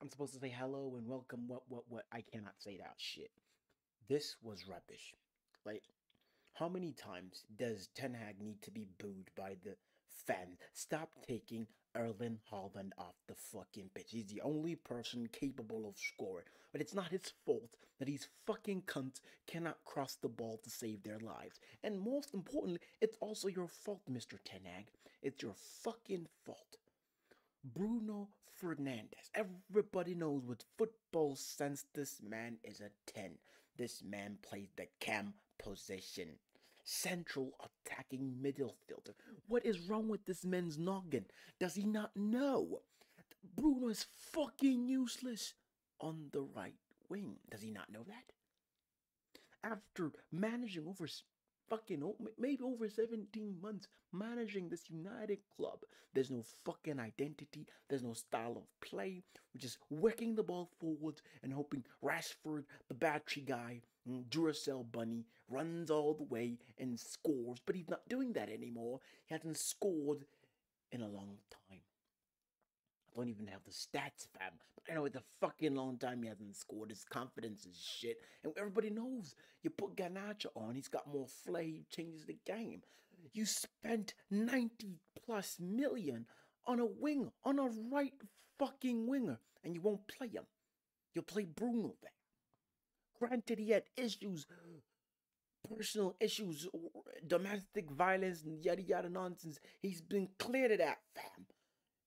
I'm supposed to say hello and welcome. What, what, what? I cannot say that shit. This was rubbish. Like, how many times does Ten Hag need to be booed by the fans? Stop taking Erling Haaland off the fucking pitch. He's the only person capable of scoring. But it's not his fault that these fucking cunts cannot cross the ball to save their lives. And most importantly, it's also your fault, Mr. Ten Hag. It's your fucking fault. Bruno Fernandes. Everybody knows with football sense this man is a 10. This man plays the cam position. Central attacking midfielder. What is wrong with this man's noggin? Does he not know? Bruno is fucking useless on the right wing. Does he not know that? After managing over fucking maybe over 17 months managing this United club. There's no fucking identity. There's no style of play. We're just working the ball forwards and hoping Rashford, the battery guy, mm, Duracell bunny, runs all the way and scores. But he's not doing that anymore. He hasn't scored in a long time don't even have the stats, fam. But I know it's a fucking long time he hasn't scored. His confidence is shit. And everybody knows you put Garnacho on, he's got more flair, he changes the game. You spent 90 plus million on a winger, on a right fucking winger, and you won't play him. You'll play Bruno then. Granted, he had issues, personal issues, domestic violence, and yada yada nonsense. He's been cleared of that, fam.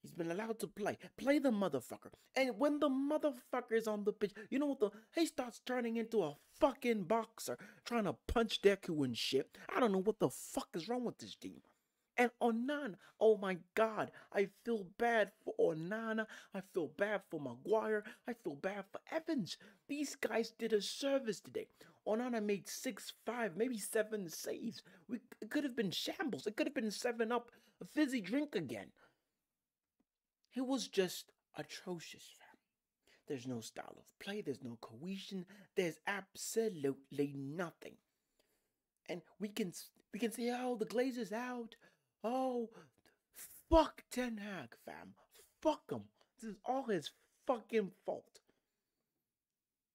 He's been allowed to play. Play the motherfucker. And when the motherfucker is on the pitch, you know what the he starts turning into a fucking boxer, trying to punch Doku and shit. I don't know what the fuck is wrong with this team. And Onana, oh my god, I feel bad for Onana. I feel bad for Maguire. I feel bad for Evans. These guys did a service today. Onana made six, five, maybe seven saves. We, it could have been shambles. It could have been seven up, a fizzy drink again. It was just atrocious, fam. There's no style of play, there's no cohesion, there's absolutely nothing. And we can we can say, oh, the Glazers out. Oh, fuck Ten Hag, fam. Fuck him. This is all his fucking fault.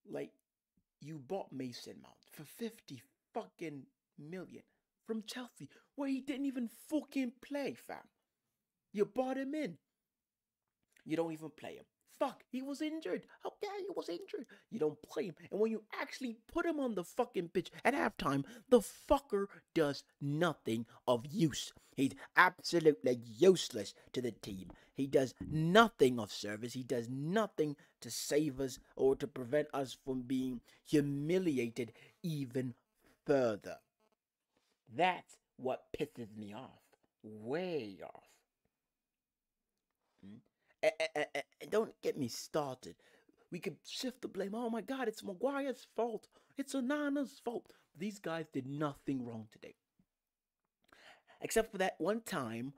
Like, you bought Mason Mount for 50 fucking million from Chelsea, where he didn't even fucking play, fam. You bought him in. You don't even play him. Fuck, he was injured. Okay, he was injured. You don't play him. And when you actually put him on the fucking pitch at halftime, the fucker does nothing of use. He's absolutely useless to the team. He does nothing of service. He does nothing to save us or to prevent us from being humiliated even further. That's what pisses me off. Way off. Hmm? And don't get me started. We could shift the blame. Oh my God, it's Maguire's fault. It's Onana's fault. These guys did nothing wrong today. Except for that one time,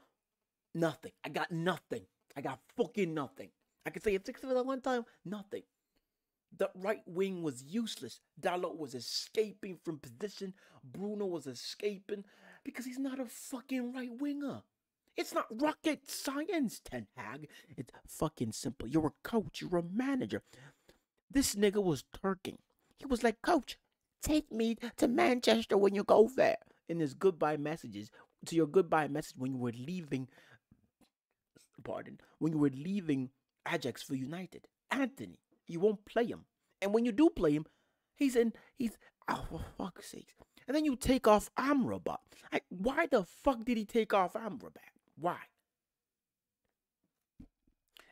nothing. I got nothing. I got fucking nothing. I can say it's except for that one time, nothing. The right wing was useless. Dalot was escaping from position. Bruno was escaping because he's not a fucking right winger. It's not rocket science, Ten Hag. It's fucking simple. You're a coach. You're a manager. This nigga was turking. He was like, Coach, take me to Manchester when you go there. In his goodbye messages, to your goodbye message when you were leaving, pardon, when you were leaving Ajax for United. Antony, you won't play him. And when you do play him, he's in, he's, oh, for fuck's sake. And then you take off Amrabat. Like, why the fuck did he take off Amrabat? Why?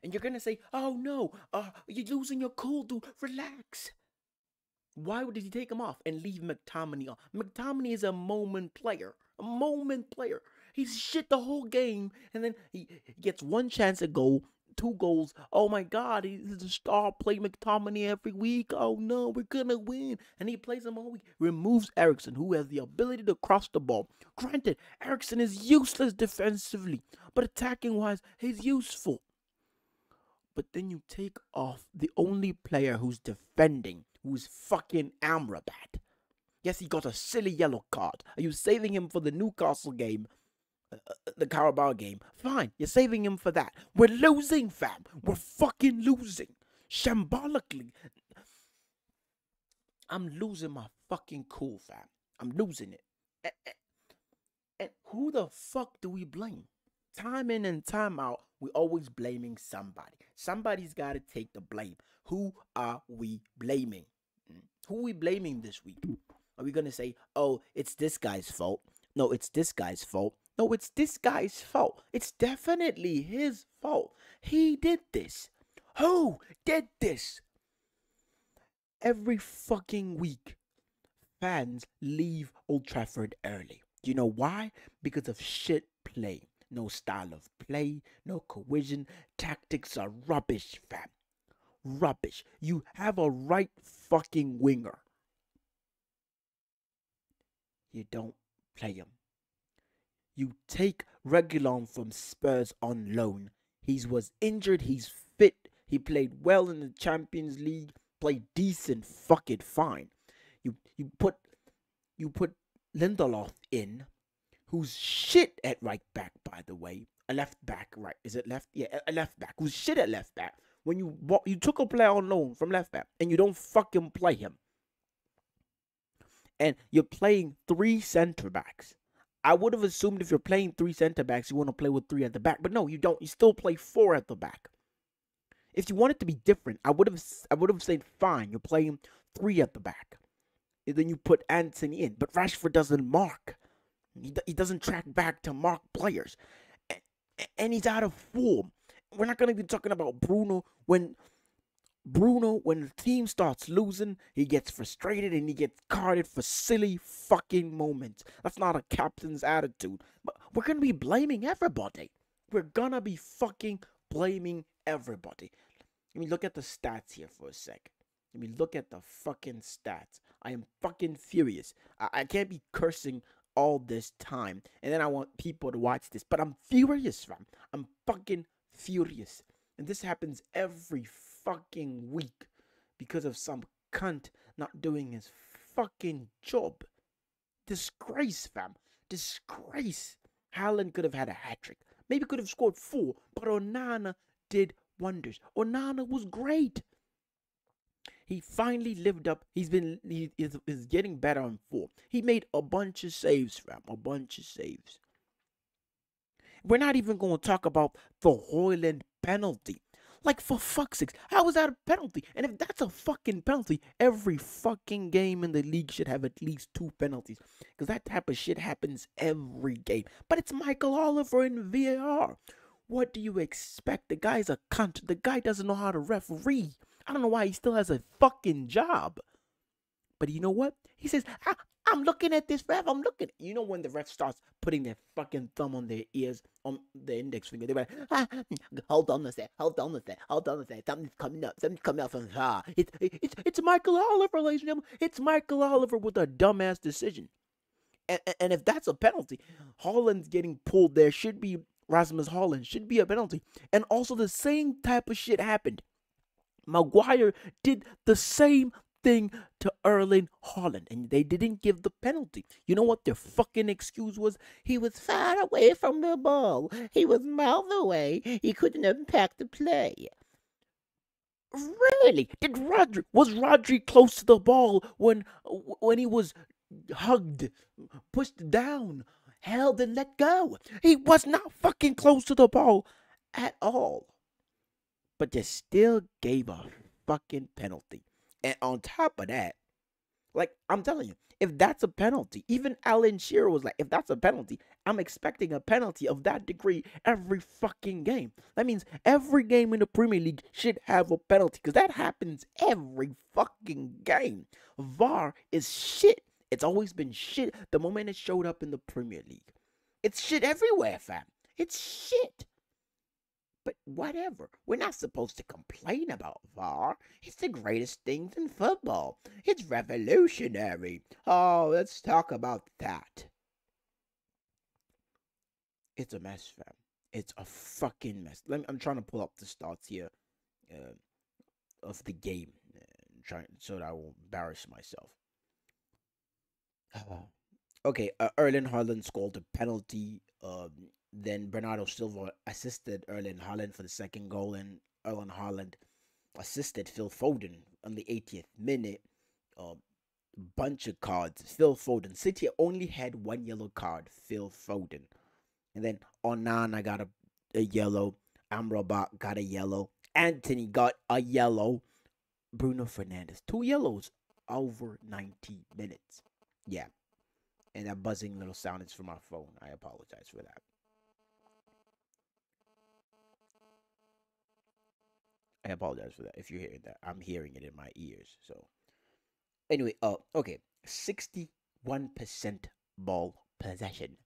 And you're gonna say, "Oh no, uh, you're losing your cool, dude. Relax." Why did he take him off and leave McTominay on? McTominay is a moment player, a moment player. He's shit the whole game, and then he gets one chance at goal, two goals. Oh my God, he's a star. Play McTominay every week. Oh no, we're gonna win. And he plays him all week. Removes Eriksen, who has the ability to cross the ball. Granted, Eriksen is useless defensively, but attacking wise, he's useful. But then you take off the only player who's defending, who's fucking Amrabat. Yes, he got a silly yellow card. Are you saving him for the Newcastle game? The Carabao game. Fine, you're saving him for that. We're losing, fam. We're fucking losing. shambolically. I'm losing my fucking cool, fam. I'm losing it. And, who the fuck do we blame? Time in and time out, we're always blaming somebody. Somebody's got to take the blame. Who are we blaming? Hmm? Who are we blaming this week? Are we going to say, oh, it's this guy's fault? No, it's this guy's fault. No, it's this guy's fault. It's definitely his fault. He did this. Who did this? Every fucking week, fans leave Old Trafford early. You know why? Because of shit play. No style of play, no cohesion. Tactics are rubbish, fam. Rubbish. You have a right fucking winger. You don't play him. You take Reguilon from Spurs on loan. He was injured, he's fit, he played well in the Champions League, played decent, fuck it, fine. You you put you put Lindelof in, who's shit at right back, by the way. A left back, right? Is it left? Yeah, a left back who's shit at left back. When you you took a player on loan from left back and you don't fucking play him, and you're playing three center backs. I would have assumed if you're playing three center backs, you want to play with three at the back, but no, you don't. You still play four at the back. If you want it to be different, I would have I would have said fine. You're playing three at the back, and then you put Antony in, but Rashford doesn't mark. He, he doesn't track back to mark players, and, and he's out of form. We're not going to be talking about Bruno when Bruno, when the team starts losing, he gets frustrated and he gets carded for silly fucking moments. That's not a captain's attitude. But we're gonna be blaming everybody. We're gonna be fucking blaming everybody. Let me look at the stats here for a sec. Let me look at the fucking stats. I am fucking furious. I, I can't be cursing all this time. And then I want people to watch this. But I'm furious, fam. I'm fucking furious. And this happens every fucking week because of some cunt not doing his fucking job. Disgrace, fam. Disgrace. Haaland could have had a hat trick. Maybe could have scored four, but Onana did wonders. Onana was great. He finally lived up. He's been he is, is getting better on four. He made a bunch of saves, fam. A bunch of saves. We're not even going to talk about the Hojlund penalty. Like for fuck's sakes, how is that a penalty? And if that's a fucking penalty, every fucking game in the league should have at least two penalties. Because that type of shit happens every game. But it's Michael Oliver in VAR. What do you expect? The guy's a cunt. The guy doesn't know how to referee. I don't know why he still has a fucking job. But you know what? He says, ah, I'm looking at this ref. I'm looking. You know when the ref starts putting their fucking thumb on their ears, on the index finger, they're like, ah, hold on a sec, hold on a sec, hold on a sec. Something's coming up. Something's coming up from far. It's it's it's Michael Oliver, ladies and gentlemen. It's Michael Oliver with a dumbass decision. And, and if that's a penalty, Hojlund's getting pulled there should be Rasmus Hojlund should be a penalty. And also the same type of shit happened. Maguire did the same thing to Erling Haaland, and they didn't give the penalty. You know what their fucking excuse was? He was far away from the ball. He was miles away. He couldn't impact the play. Really? Did Rodri was Rodri close to the ball when when he was hugged, pushed down, held and let go? He was not fucking close to the ball at all. But they still gave a fucking penalty. And on top of that, like I'm telling you, if that's a penalty, even Alan Shearer was like, if that's a penalty, I'm expecting a penalty of that degree every fucking game. That means every game in the Premier League should have a penalty because that happens every fucking game. VAR is shit. It's always been shit the moment it showed up in the Premier League. It's shit everywhere, fam. It's shit. But whatever. We're not supposed to complain about VAR. It's the greatest thing in football. It's revolutionary. Oh, let's talk about that. It's a mess, fam. It's a fucking mess. Me, I'm trying to pull up the stats here uh, of the game, uh, trying so that I won't embarrass myself. Okay, uh, Erling Haaland scored a penalty um, then Bernardo Silva assisted Erling Haaland for the second goal, and Erling Haaland assisted Phil Foden on the 80th minute. Uh, bunch of cards. Phil Foden. City only had one yellow card. Phil Foden. And then Onana got a, a yellow. Amrabat got a yellow. Antony got a yellow. Bruno Fernandes. Two yellows over 90 minutes. Yeah. And that buzzing little sound is from my phone. I apologize for that. I apologize for that if you're hearing that. I'm hearing it in my ears. So anyway, uh okay. 61% ball possession.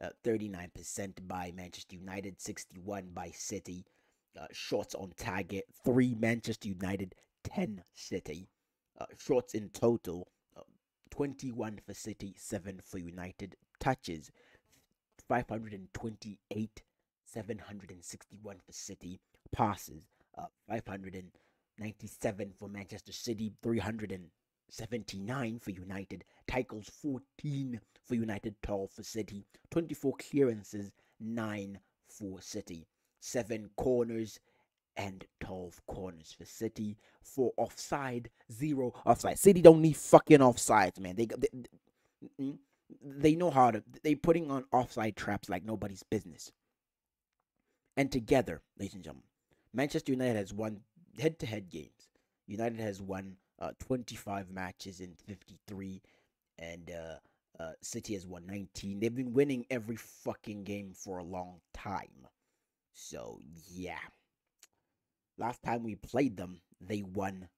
Uh, 39% by Manchester United, 61 by City. Uh, shots on target, 3 Manchester United, 10 City. Uh, shots in total, uh, 21 for City, 7 for United. Touches, 528, 761 for City. Passes, uh, 597 for Manchester City, 379 for United. Tackles 14 for United, 12 for City. 24 clearances, 9 for City. 7 corners and 12 corners for City. 4 offside, 0 offside. City don't need fucking offsides, man. They, they they know how to They're putting on offside traps like nobody's business. And together, ladies and gentlemen, Manchester United has won head to head games. United has won uh, 25 matches in 53, and uh, uh, City has won 19. They've been winning every fucking game for a long time. So, yeah. Last time we played them, they won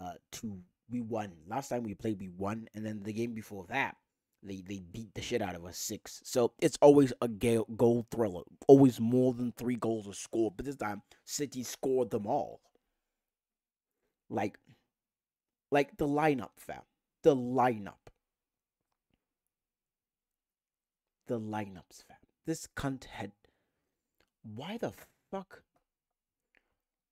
uh, two. We won. Last time we played, we won. And then the game before that, they they beat the shit out of us six. So it's always a goal thriller. Always more than three goals are scored. But this time, City scored them all. Like, like the lineup, fam. The lineup. The lineups, fam. This cunt had. Why the fuck?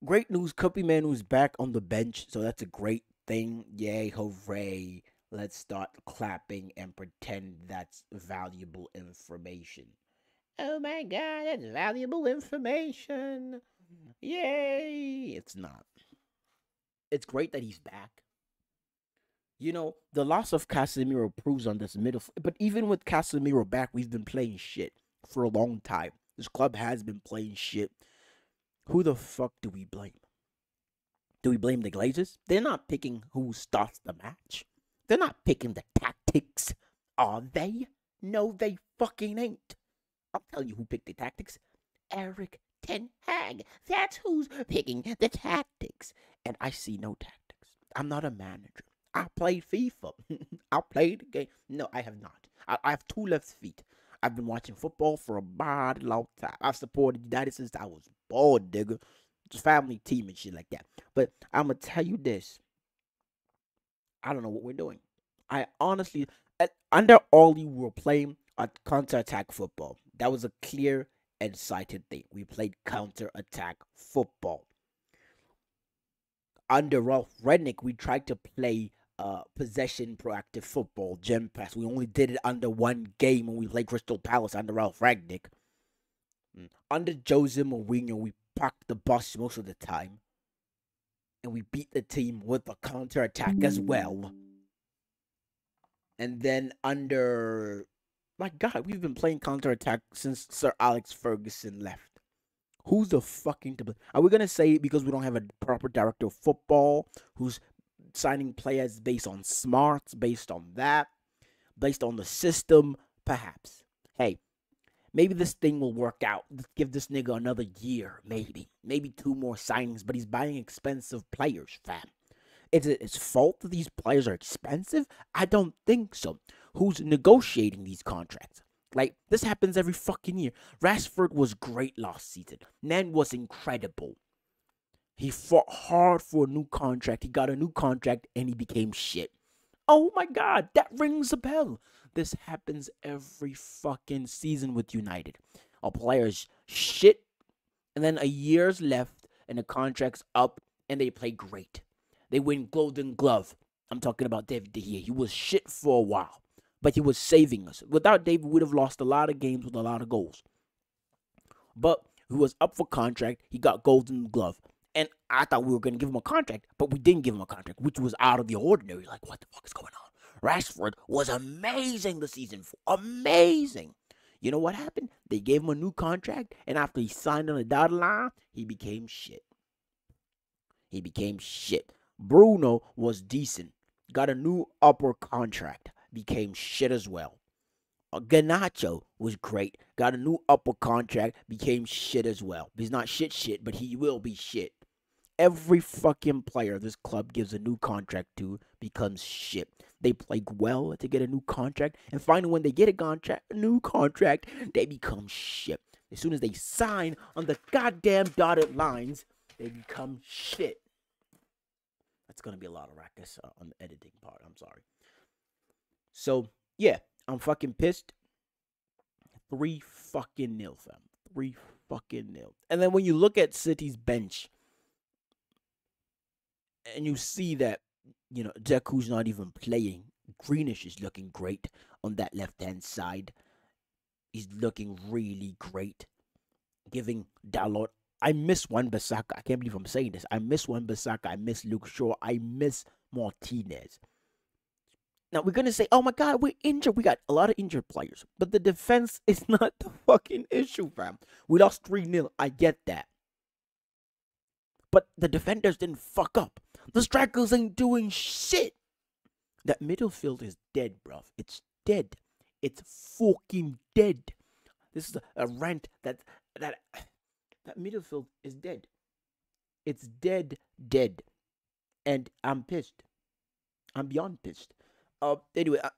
Great news, Kobbie Mainoo's back on the bench, so that's a great thing. Yay, hooray let's start clapping and pretend that's valuable information. Oh my god, that's valuable information. Yay! It's not. It's great that he's back. You know, the loss of Casemiro proves on this middle. But even with Casemiro back, we've been playing shit for a long time. This club has been playing shit. Who the fuck do we blame? Do we blame the Glazers? They're not picking who starts the match. They're not picking the tactics, are they? No, they fucking ain't. I'll tell you who picked the tactics. Erik Ten Hag. That's who's picking the tactics. And I see no tactics. I'm not a manager. I play FIFA. I play the game. No, I have not. I, I have two left feet. I've been watching football for a bad long time. I've supported United since I was born, nigga. It's family team and shit like that. But I'm gonna tell you this. I don't know what we're doing. I honestly, under Ole, we were playing a counter attack football. That was a clear and sighted thing. We played counter attack football. Under Ralph Rangnick, we tried to play uh, possession proactive football, gem pass. We only did it under one game when we played Crystal Palace under Ralph Rangnick. Mm. Under Jose Mourinho, we parked the bus most of the time and we beat the team with a counter attack as well. And then under my God, we've been playing counter attack since Sir Alex Ferguson left. Who's the fucking to Are we gonna say because we don't have a proper director of football who's signing players based on smarts, based on that, based on the system? Perhaps. Hey, maybe this thing will work out. Let's give this nigga another year, maybe. Maybe two more signings, but he's buying expensive players, fam. Is it his fault that these players are expensive? I don't think so. Who's negotiating these contracts? Like, this happens every fucking year. Rashford was great last season. Man was incredible. He fought hard for a new contract. He got a new contract and he became shit. Oh my god, that rings a bell. This happens every fucking season with United. A player's shit, and then a year's left, and the contract's up, and they play great. They win Golden Glove. I'm talking about David De Gea. He was shit for a while, but he was saving us. Without David, we would have lost a lot of games with a lot of goals. But he was up for contract. He got Golden Glove. And I thought we were going to give him a contract, but we didn't give him a contract, which was out of the ordinary. Like, what the fuck is going on? Rashford was amazing the season four. Amazing. You know what happened? They gave him a new contract, and after he signed on the dotted line, he became shit. He became shit. Bruno was decent. Got a new upper contract. Became shit as well. Uh, Garnacho was great. Got a new upper contract. Became shit as well. He's not shit shit, but he will be shit. Every fucking player this club gives a new contract to becomes shit. They play well to get a new contract, and finally, when they get a contract, a new contract, they become shit. As soon as they sign on the goddamn dotted lines, they become shit. That's gonna be a lot of ruckus uh, on the editing part. I'm sorry. So yeah, I'm fucking pissed. Three fucking nil, fam. Three fucking nil. And then when you look at City's bench, and you see that you know Dzeku's not even playing. Grealish is looking great on that left hand side. He's looking really great, giving Dalot I miss Wan-Bissaka. I can't believe I'm saying this. I miss Wan-Bissaka. I miss Luke Shaw. I miss Martinez. Now we're gonna say, oh my god, we're injured. We got a lot of injured players. But the defense is not the fucking issue, fam. We lost 3-0. I get that. But the defenders didn't fuck up. The strikers ain't doing shit. That midfield is dead, bruv. It's dead. It's fucking dead. This is a, a rant that that that midfield is dead. It's dead, dead. And I'm pissed. I'm beyond pissed. Uh, anyway, uh,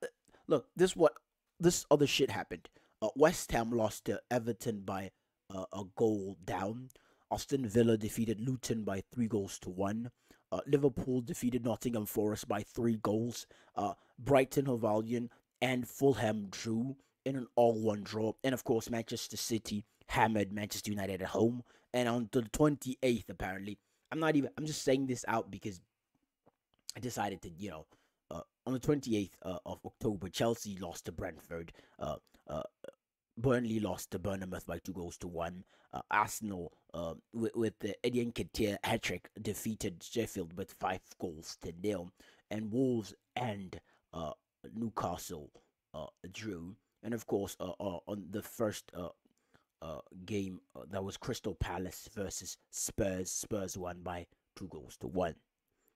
look, this what this other shit happened. Uh, West Ham lost to Everton by uh, a goal down. Aston Villa defeated Luton by three goals to one. Uh, Liverpool defeated Nottingham Forest by three goals. Uh, Brighton Hove and Fulham drew in an all-one draw, and of course Manchester City hammered Manchester United at home. And on the 28th, apparently, I'm not even, I'm just saying this out because I decided to, you know, uh, on the 28th uh, of October, Chelsea lost to Brentford. Uh, uh, Burnley lost to Bournemouth by two goals to one. Uh, Arsenal, uh, with, with the Eddie Nketiah hat trick, defeated Sheffield with five goals to nil. And Wolves and uh, Newcastle uh, drew. And of course, uh, uh, on the first game that was Crystal Palace versus Spurs. Spurs won by two goals to one.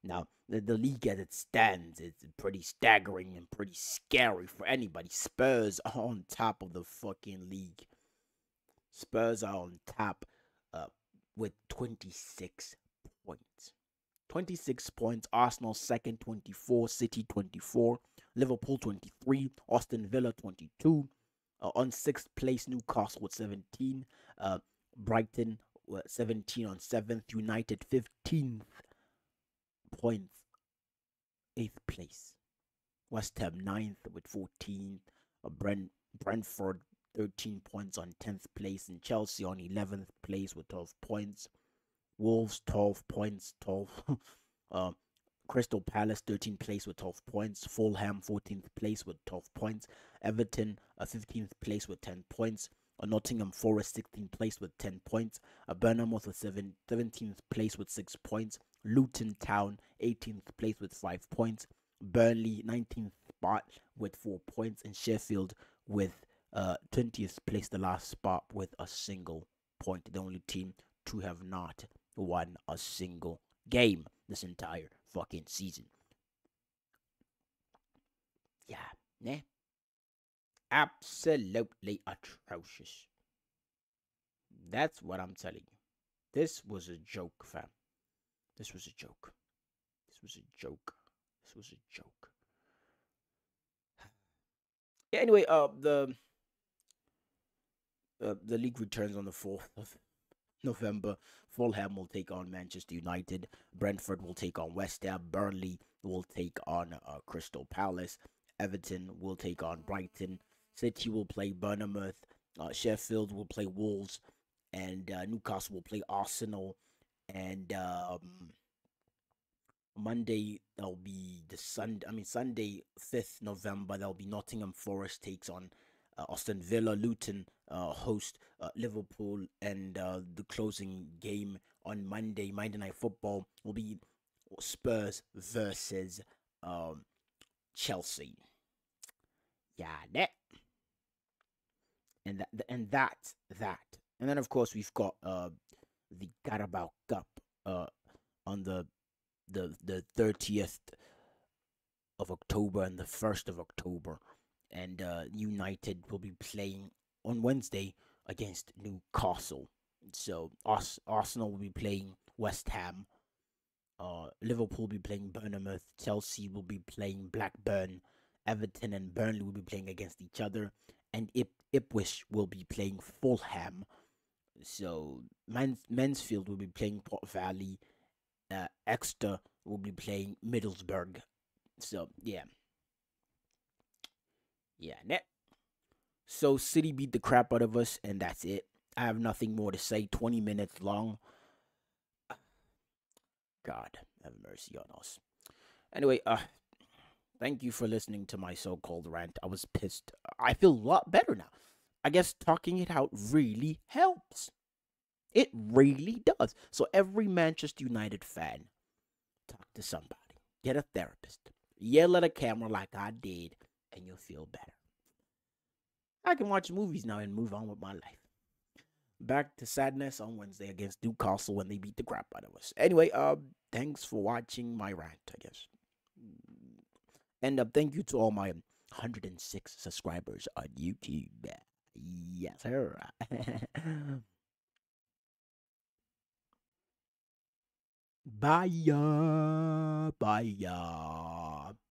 Now, the, the league as it stands is pretty staggering and pretty scary for anybody. Spurs are on top of the fucking league. Spurs are on top uh, with 26 points. 26 points. Arsenal second, 24. City 24. Liverpool 23. Aston Villa 22. Uh, on sixth place, Newcastle with 17. Uh, Brighton 17 on seventh. United 15th points, eighth place. West Ham ninth with 14. Uh, Brent, Brentford 13 points on 10th place. And Chelsea on 11th place with 12 points. Wolves 12 points, 12. uh, Crystal Palace 13th place with 12 points. Fulham 14th place with 12 points. Everton a 15th place with 10 points. A Nottingham Forest 16th place with 10 points. A Bournemouth with 7, 17th place with 6 points. Luton Town 18th place with 5 points. Burnley 19th spot with 4 points. And Sheffield with uh, 20th place, the last spot with a single point. The only team to have not won a single game this entire fucking season. Yeah, nah. Absolutely atrocious. That's what I'm telling you. This was a joke, fam. This was a joke. This was a joke. This was a joke. Yeah, anyway, uh the uh, the league returns on the 4th of November. Fulham will take on Manchester United. Brentford will take on West Ham. Burnley will take on uh, Crystal Palace. Everton will take on Brighton. City will play Bournemouth. Uh, Sheffield will play Wolves. And uh, Newcastle will play Arsenal. And um, Monday, that'll be the Sunday. I mean, Sunday, 5th November, there'll be Nottingham Forest takes on uh, Aston Villa, Luton uh, host uh, Liverpool, and uh, the closing game on Monday. Monday Night Football will be Spurs versus um, Chelsea. Yeah, that and that and that that and then of course we've got uh the Carabao Cup uh on the the the thirtieth of October and the first of October, and uh, United will be playing on Wednesday against Newcastle. So Ars- Arsenal will be playing West Ham. Uh, Liverpool will be playing Bournemouth. Chelsea will be playing Blackburn. Everton and Burnley will be playing against each other, and Ip- Ipswich will be playing Fulham. So Mans- Mansfield will be playing Port Vale. Uh, Exeter will be playing Middlesbrough. So yeah, yeah. Net. So City beat the crap out of us, and that's it. I have nothing more to say. Twenty minutes long. God have mercy on us. Anyway, uh, thank you for listening to my so-called rant. I was pissed. I feel a lot better now. I guess talking it out really helps. It really does. So every Manchester United fan, talk to somebody. Get a therapist. Yell at a camera like I did, and you'll feel better. I can watch movies now and move on with my life. Back to sadness on Wednesday against Newcastle when they beat the crap out of us. Anyway, uh, thanks for watching my rant, I guess. And uh, thank you to all my 106 subscribers on YouTube. Yes, sir. Bye. Bye.